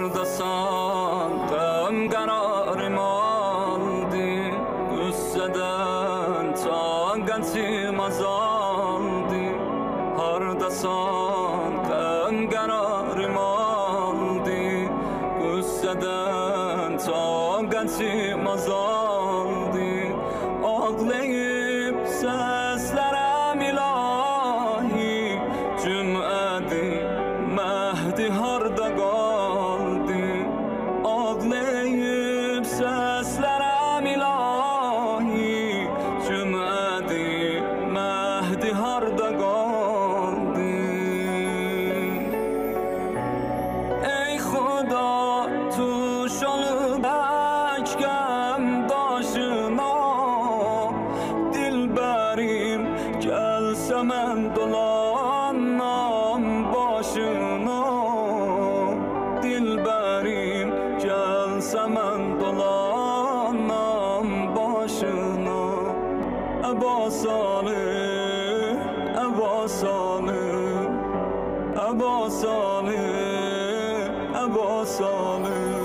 Yollarda sandım kararım aldı Güsseden takatim azaldı Harda sandım kararım aldı Güsseden takatim azaldı Ağlayıp seslerem ilahi Cümedi mehdi دی ای خدا تو شلو بچکم داشما دل بریم جلسه من دل I'm I'm Abbasani Abbasani Abbasani